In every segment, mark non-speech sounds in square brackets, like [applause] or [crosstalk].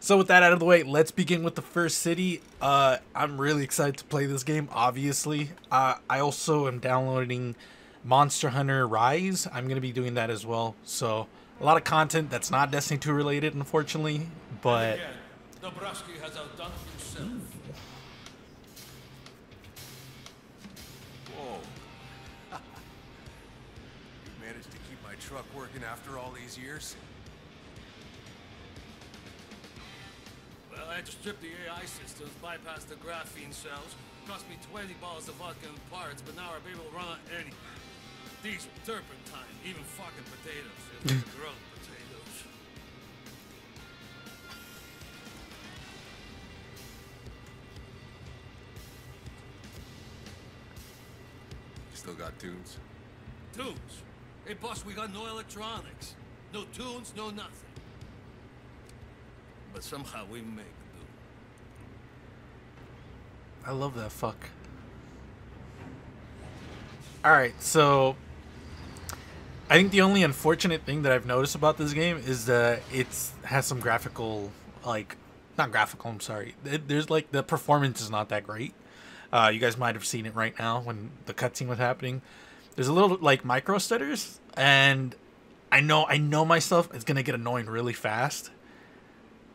So with that out of the way, let's begin with the first city. Uh, I'm really excited to play this game, obviously. Uh, I also am downloading Monster Hunter Rise. I'm going to be doing that as well. So a lot of content that's not Destiny 2 related, unfortunately. But Again, has outdone himself. Whoa. [laughs] you managed to keep my truck working after all these years? I had to strip the AI systems, bypass the graphene cells. Cost me 20 balls of vodka and parts, but now our able to run on anything. Diesel, turpentine, even fucking potatoes. If it's mm. grown potatoes. Still got tunes? Tunes. Hey, boss, we got no electronics. No tunes, no nothing. But somehow we make do. I love that fuck. Alright, so I think the only unfortunate thing that I've noticed about this game is that it's has some graphical like not graphical, I'm sorry. It- There's like the performance is not that great. Uh, you guys might have seen it right now when the cutscene was happening. There's a little like micro stutters and I know I know myself it's gonna get annoying really fast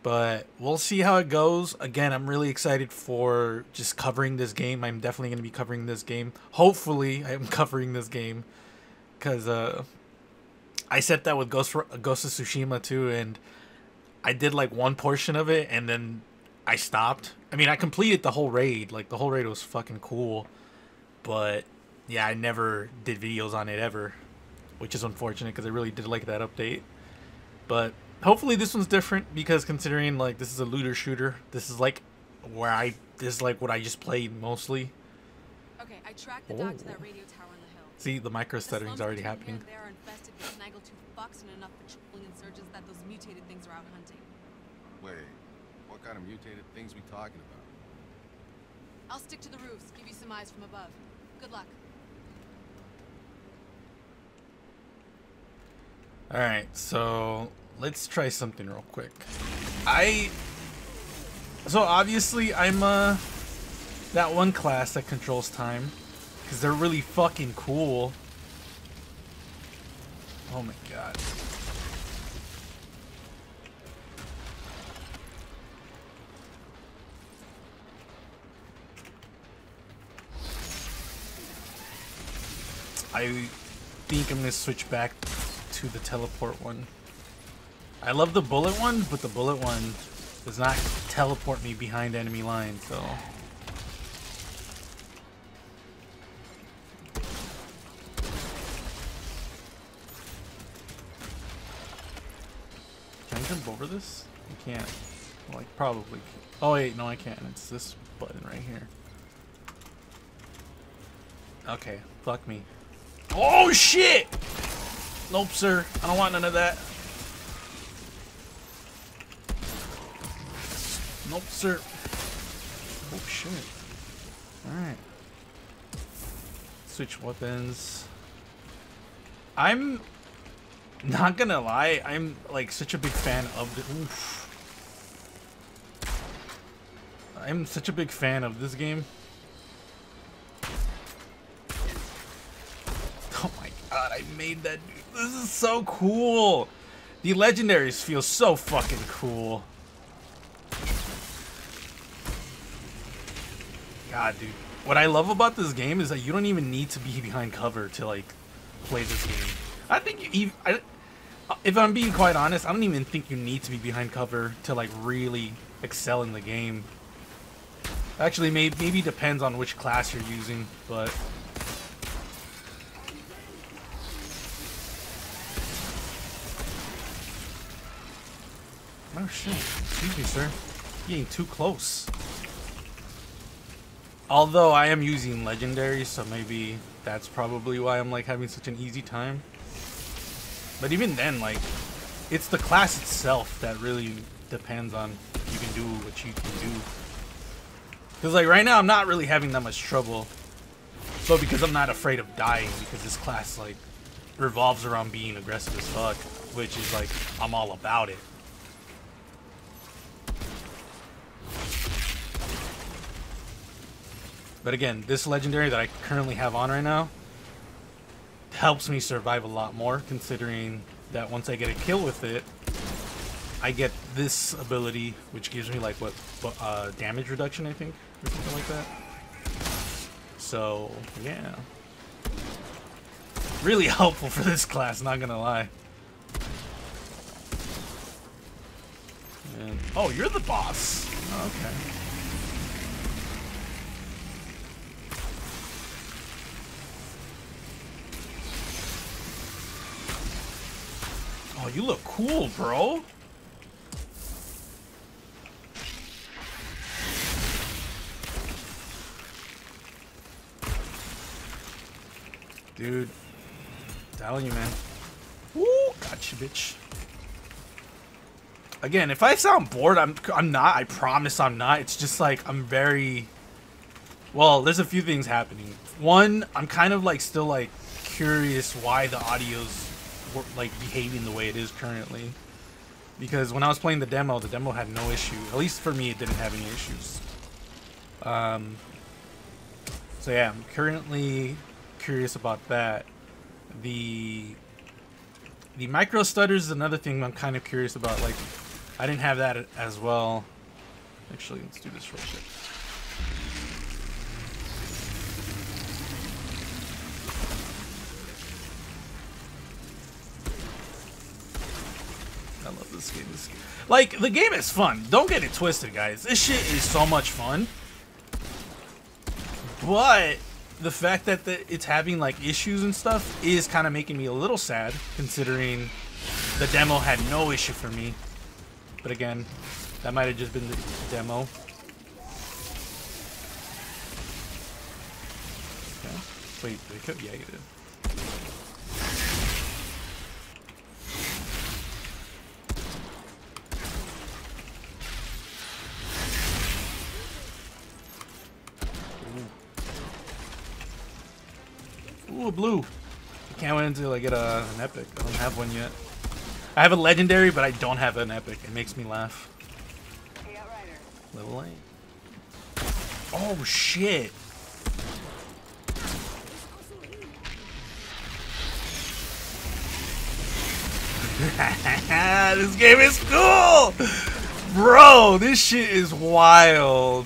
but we'll see how it goes. Again, I'm really excited for just covering this game. I'm definitely going to be covering this game. Hopefully, I'm [laughs] covering this game because uh, I said that with Ghost Ghost of Tsushima too, and I did like one portion of it, and then I stopped. I mean, I completed the whole raid. Like the whole raid was fucking cool, but yeah, I never did videos on it ever, which is unfortunate because I really did like that update. But hopefully this one's different because considering like this is a looter shooter, this is like where I this is like what I just played mostly. Okay, I tracked the dock to Oh. that radio tower on the hill. See, the micro stuttering's slums already happening. Here and there are infested with snaggletooth bucks and enough patrolling insurgents that those mutated things are out hunting. Wait, what kind of mutated things we talking about? I'll stick to the roofs, give you some eyes from above. Good luck. All right, so let's try something real quick. I so obviously I'm uh that one class that controls time because they're really fucking cool. Oh my god. I think I'm gonna switch back to the teleport one. I love the bullet one, but the bullet one does not teleport me behind enemy lines, so. Can I jump over this? I can't. Well, I probably. Oh wait, no, I can't. It's this button right here. Okay, fuck me. Oh shit! Nope, sir. I don't want none of that. Nope, sir. Oh shit. Alright. Switch weapons. I'm not gonna lie, I'm like such a big fan of the oof. I'm such a big fan of this game. Oh my god, I made that dude. This is so cool. The legendaries feel so fucking cool. God, dude. What I love about this game is that you don't even need to be behind cover to like play this game. I think you, I, if I'm being quite honest, I don't even think you need to be behind cover to like really excel in the game. Actually, maybe maybe depends on which class you're using, but Oh shit. Excuse me, sir. You're getting too close. Although I am using legendary, so maybe that's probably why I'm like having such an easy time. But even then, like, it's the class itself that really depends on you can do what you can do. Because like right now, I'm not really having that much trouble. But because I'm not afraid of dying, because this class like revolves around being aggressive as fuck, which is like I'm all about it. But again, this legendary that I currently have on right now helps me survive a lot more, considering that once I get a kill with it, I get this ability, which gives me like what uh, damage reduction, I think, or something like that. So yeah, really [laughs] helpful for this class. Not gonna lie. And, oh, you're the boss. Okay. You look cool, bro. Dude, telling you, man. Woo, gotcha, bitch. Again, if I sound bored, I'm I'm not. I promise I'm not. It's just like I'm very. Well, there's a few things happening. One, I'm kind of like still like curious why the audio's like behaving the way it is currently. Because when I was playing the demo, the demo had no issue. At least for me, it didn't have any issues. Um. So yeah, I'm currently curious about that. The the micro stutters is another thing I'm kind of curious about. Like, I didn't have that as well. Actually, let's do this real quick. This game. This game. Like, the game is fun. Don't get it twisted, guys. This shit is so much fun. But the fact that the, it's having like issues and stuff is kind of making me a little sad, considering the demo had no issue for me. But again, that might have just been the demo. Okay. Wait, they could, yeah, you did. Ooh, blue. I can't wait until I get a, an epic. I don't have one yet. I have a legendary, but I don't have an epic. It makes me laugh. Level 8. Oh, shit. [laughs] this game is cool! Bro, this shit is wild.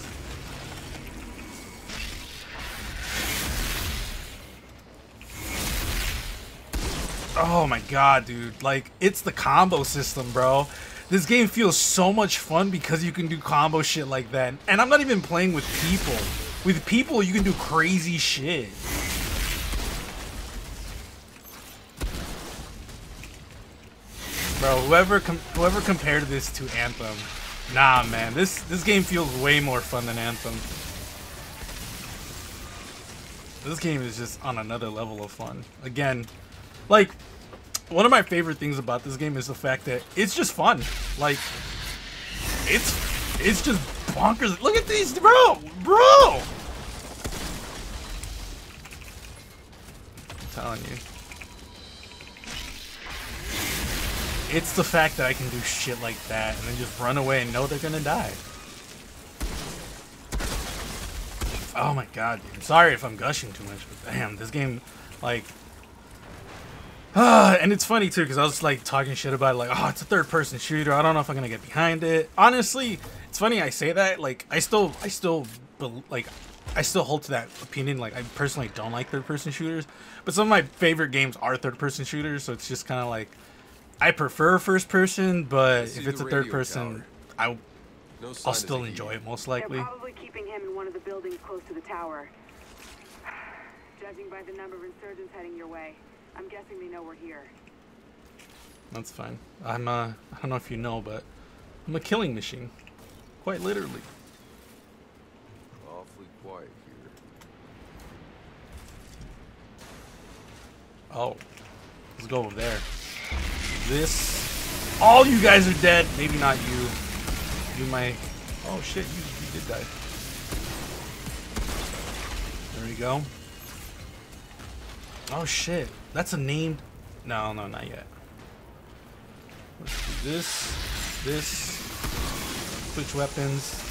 Oh my god, dude. Like, it's the combo system, bro. This game feels so much fun because you can do combo shit like that. And I'm not even playing with people. With people, you can do crazy shit. Bro, whoever whoever compared this to Anthem, nah, man, this this game feels way more fun than Anthem. This game is just on another level of fun. Again, like, one of my favorite things about this game is the fact that it's just fun. Like, it's it's just bonkers. Look at these, bro, bro. I'm telling you. It's the fact that I can do shit like that and then just run away and know they're gonna die. Oh my god, dude. I'm sorry if I'm gushing too much, but damn, this game, like, uh, and it's funny too because I was like talking shit about it, like, oh, it's a third-person shooter. I don't know if I'm gonna get behind it. Honestly, it's funny I say that. Like, I still, I still, like, I still hold to that opinion. Like, I personally don't like third-person shooters, but some of my favorite games are third-person shooters. So it's just kind of like, I prefer first-person, but if it's a third-person, I, no I'll still enjoy it most likely. They're probably keeping him in one of the buildings close to the tower. [sighs] Judging by the number of insurgents heading your way. I'm guessing they know we're here. That's fine. I'm, uh, I don't know if you know, but I'm a killing machine. Quite literally. Awfully quiet here. Oh. Let's go over there. This. All you guys are dead. Maybe not you. You might. Oh shit, you, you did die. There we go. Oh shit. That's a named... No, no, not yet. Let's do this, this, switch weapons.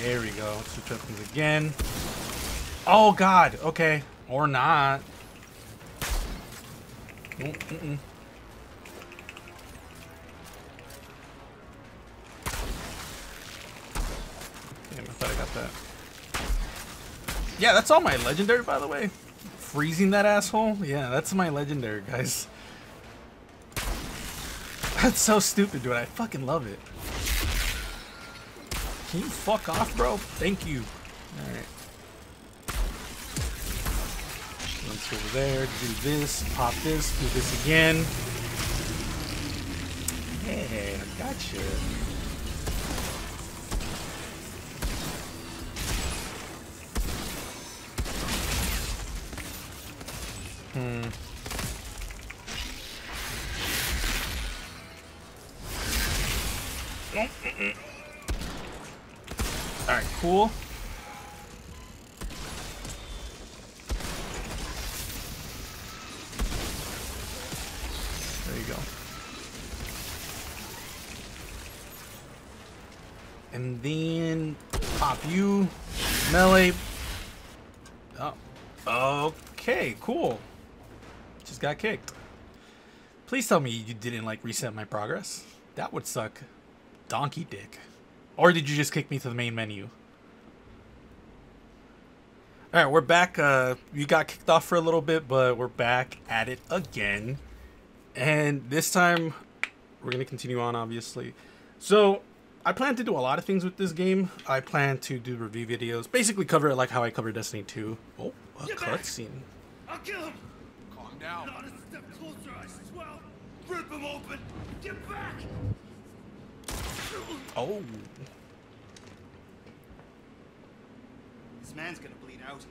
There we go. Switch weapons again. Oh god, okay. Or not. Mm, Mm-mm. Damn, I thought I got that. Yeah, that's all my legendary, by the way. Freezing that asshole? Yeah, that's my legendary, guys. That's so stupid, dude. I fucking love it. Can you fuck off, bro? Thank you. Alright. Go over there, do this, pop this, do this again. Hey, I gotcha. Hmm. Alright, cool. There you go. And then pop you, melee. Oh, okay, cool. Just got kicked. Please tell me you didn't like reset my progress. That would suck. Donkey dick. Or did you just kick me to the main menu? Alright, we're back. Uh, you got kicked off for a little bit, but we're back at it again. And this time, we're going to continue on, obviously. So, I plan to do a lot of things with this game. I plan to do review videos. Basically cover it like how I cover Destiny 2. Oh, a cutscene. I'll kill him! Down. Not a step closer, I swear! Rip him open! Get back! Oh. This man's gonna bleed out.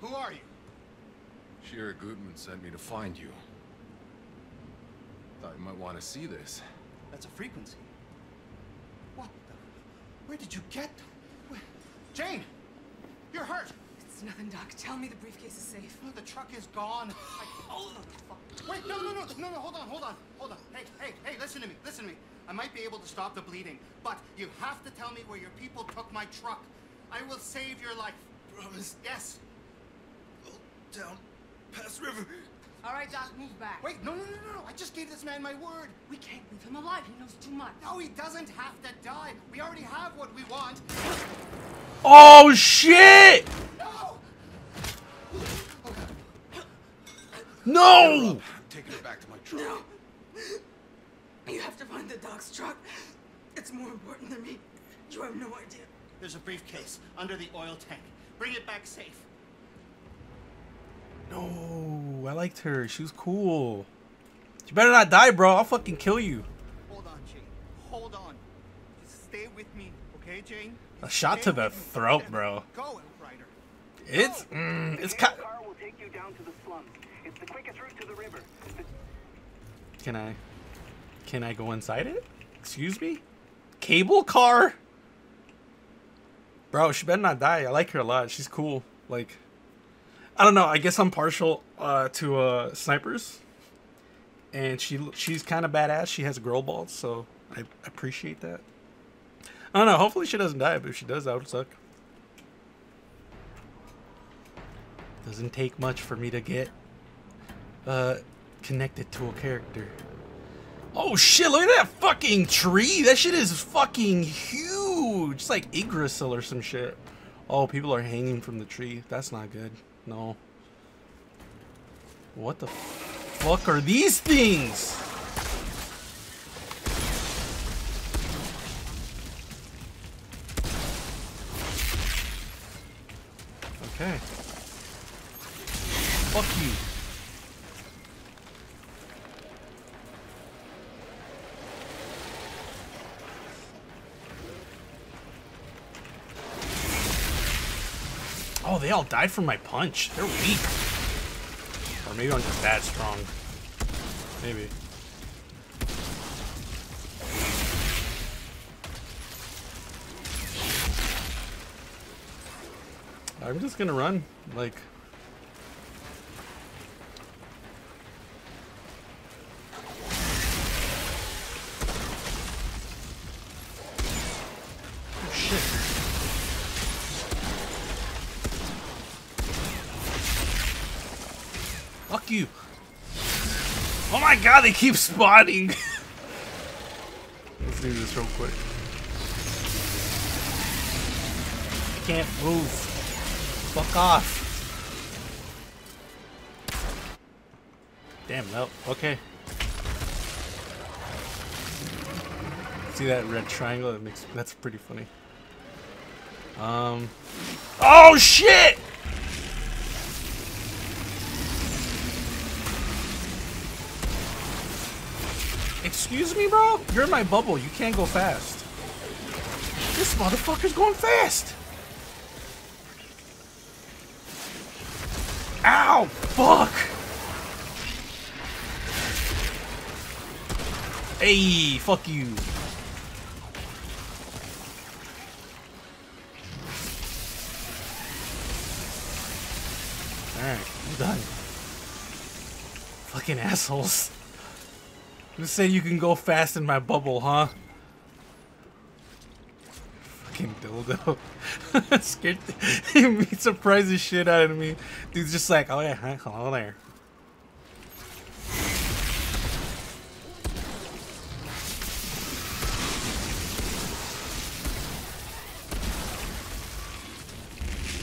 Who are you? Shira Goodman sent me to find you. Thought you might want to see this. That's a frequency. What the? Where did you get? Where? Jane! You're hurt! It's nothing, Doc. Tell me the briefcase is safe. Oh, the truck is gone. I... Oh, fuck. Wait, no, no, no, no, no, hold on, hold on, hold on. Hey, hey, hey, listen to me, listen to me. I might be able to stop the bleeding, but you have to tell me where your people took my truck. I will save your life. Promise. Yes. Down past river. All right, Doc, move back. Wait, no, no, no, no, no. I just gave this man my word. We can't leave him alive. He knows too much. No, he doesn't have to die. We already have what we want. Oh, shit! No! I'm taking it back to my truck. No. You have to find the Doc's truck. It's more important than me. You have no idea. There's a briefcase under the oil tank. Bring it back safe. No, I liked her. She was cool. You better not die, bro. I'll fucking kill you. Hold on, Jane. Hold on. Just stay with me, okay, Jane? A shot Stay to the with me. throat, Yes. bro. Go, Outrider. It's, mm, it's kind. car will take you down to the slums. The quickest route to the river. Can I, can I go inside it? Excuse me? Cable car? Bro, she better not die. I like her a lot. She's cool. Like, I don't know. I guess I'm partial uh, to uh, snipers, and she she's kind of badass. She has girl balls, so I appreciate that. I don't know. Hopefully she doesn't die, but if she does, that would suck. Doesn't take much for me to get uh, connected to a character. Oh shit, look at that fucking tree. That shit is fucking huge. It's like Yggdrasil or some shit. Oh, people are hanging from the tree. That's not good. No. What the fuck are these things? Okay. Fuck you. They all died from my punch. They're weak. Or maybe I'm just that strong. Maybe. I'm just gonna run, like... Oh, shit. Fuck you. Oh my god, they keep spawning. [laughs] Let's do this real quick. I can't move. Fuck off. Damn, no. Okay. See that red triangle? That makes that's pretty funny. Um. Oh shit! Excuse me, bro? You're in my bubble. You can't go fast. This motherfucker's going fast. Ow! Fuck! Hey, fuck you. Alright, I'm done. Fucking assholes. You say you can go fast in my bubble, huh? Fucking dildo. [laughs] Scared. [laughs] he surprised the shit out of me. Dude's just like, oh yeah, hello there.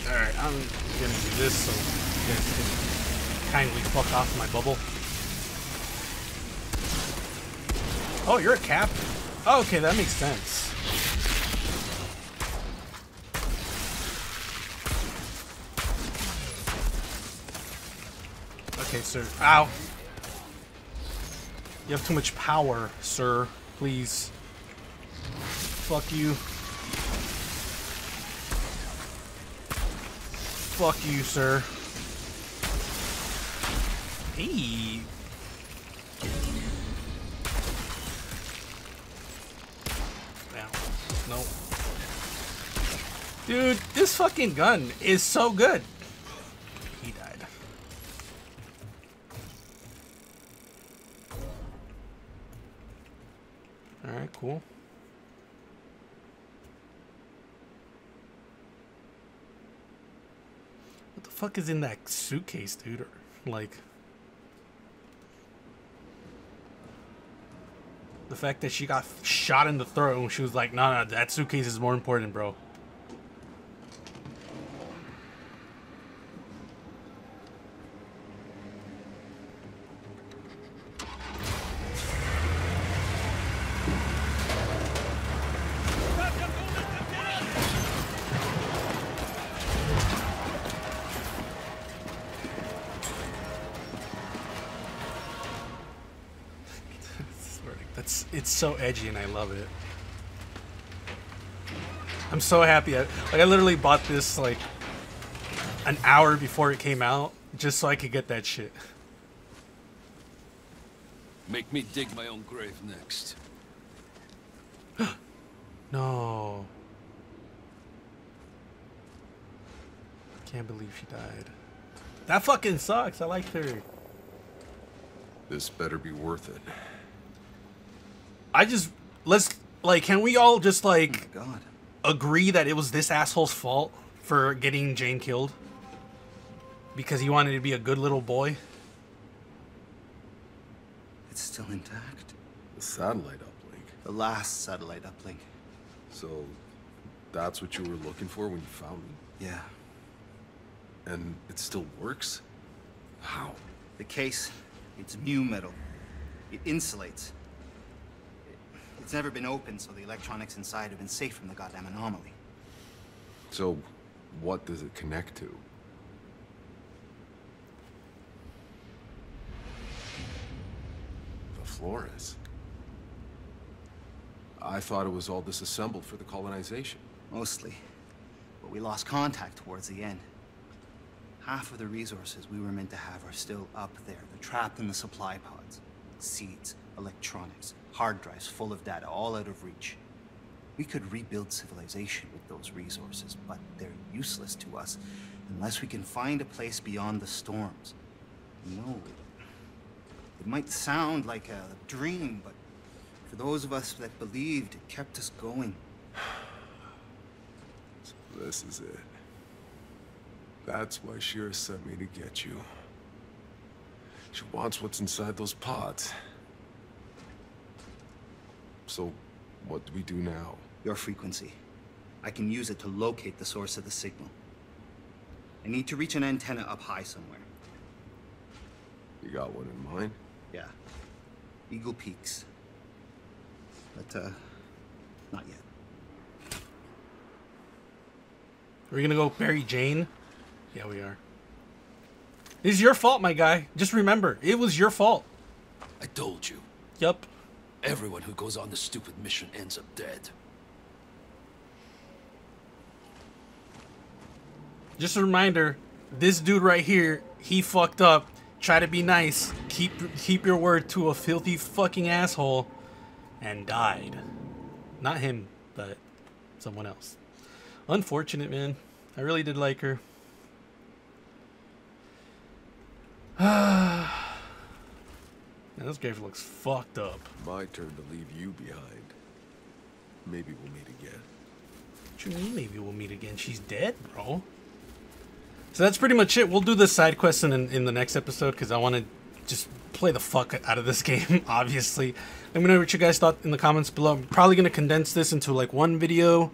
Alright, I'm gonna do this so you guys can kindly fuck off my bubble. Oh, you're a captain. Oh, okay, that makes sense. Okay, sir. Ow. You have too much power, sir. Please. Fuck you. Fuck you, sir. Hey. Nope. Dude, this fucking gun is so good. He died. Alright, cool. What the fuck is in that suitcase, dude? Or, like. The fact that she got shot in the throat and she was like, no, no, that suitcase is more important, bro. So edgy and I love it. I'm so happy. I, like I literally bought this like an hour before it came out just so I could get that shit. Make me dig my own grave next. [gasps] No. Can't believe she died. That fucking sucks. I liked her. This better be worth it. I just let's like can we all just like oh God. agree that it was this asshole's fault for getting Jane killed? Because he wanted to be a good little boy? It's still intact. The satellite uplink. The last satellite uplink. So, that's what you were looking for when you found me? Yeah. And it still works? How? The case, it's mu metal. It insulates. It's never been opened, so the electronics inside have been safe from the goddamn anomaly. So, what does it connect to? The Flores. I thought it was all disassembled for the colonization. Mostly. But we lost contact towards the end. Half of the resources we were meant to have are still up there. They're trapped in the supply pods. Seeds, electronics, hard drives full of data, all out of reach. We could rebuild civilization with those resources, but they're useless to us unless we can find a place beyond the storms. No, it, might sound like a dream, but for those of us that believed, it kept us going. [sighs] So This is it. That's why Shira sent me to get you. She wants what's inside those pods. So, what do we do now? Your frequency. I can use it to locate the source of the signal. I need to reach an antenna up high somewhere. You got one in mind? Yeah. Eagle Peaks. But, uh, not yet. Are we gonna go bury Jane? Yeah, we are. It's your fault, my guy. Just remember, it was your fault. I told you. Yup. Everyone who goes on this stupid mission ends up dead. Just a reminder, this dude right here, he fucked up. Try to be nice. Keep keep your word to a filthy fucking asshole, and died. Not him, but someone else. Unfortunate, man. I really did like her. [sighs] Man, this grave looks fucked up. My turn to leave you behind. Maybe we'll meet again. What you mean maybe we'll meet again? She's dead, bro. So that's pretty much it. We'll do the side quest in, in the next episode because I want to just play the fuck out of this [laughs] game, obviously. Let me know what you guys thought in the comments below. I'm probably going to condense this into like one video.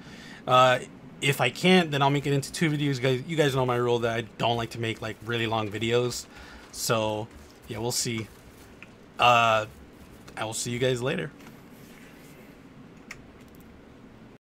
Uh, if I can't, then I'll make it into two videos. Guys, you guys know my rule that I don't like to make like really long videos. So, yeah, we'll see. Uh, I will see you guys later.